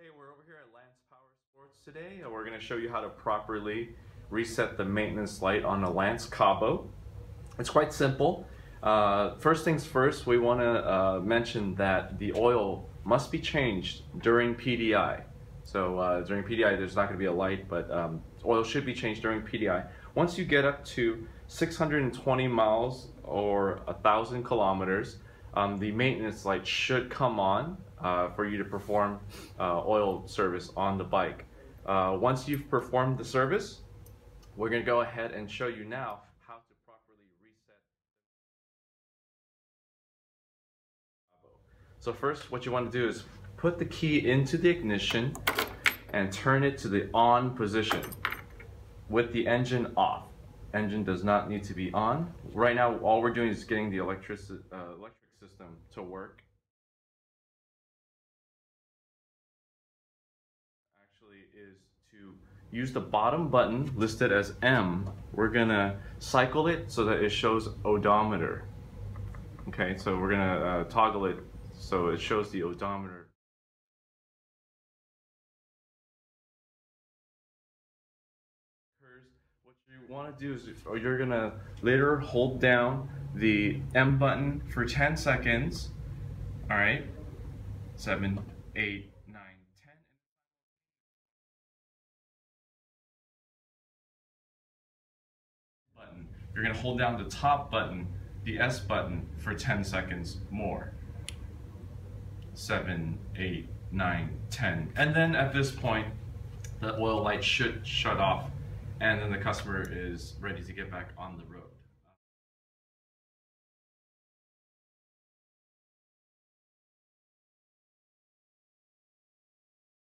Hey, we're over here at Lance Power Sports today, we're going to show you how to properly reset the maintenance light on a Lance Cabo. It's quite simple. Uh, first things first, we want to uh, mention that the oil must be changed during PDI. So uh, during PDI, there's not going to be a light, but um, oil should be changed during PDI. Once you get up to 620 miles or 1,000 kilometers, um, the maintenance light should come on uh, for you to perform uh, oil service on the bike. Uh, once you've performed the service, we're going to go ahead and show you now how to properly reset. So first, what you want to do is put the key into the ignition and turn it to the on position with the engine off. Engine does not need to be on. Right now, all we're doing is getting the electric, uh, electric system to work. Is to use the bottom button listed as M. We're gonna cycle it so that it shows odometer. Okay, so we're gonna uh, toggle it so it shows the odometer. What you want to do is you're gonna later hold down the M button for 10 seconds. All right, seven, eight, You're gonna hold down the top button, the S button, for 10 seconds more. Seven, eight, nine, ten. And then at this point, the oil light should shut off and then the customer is ready to get back on the road.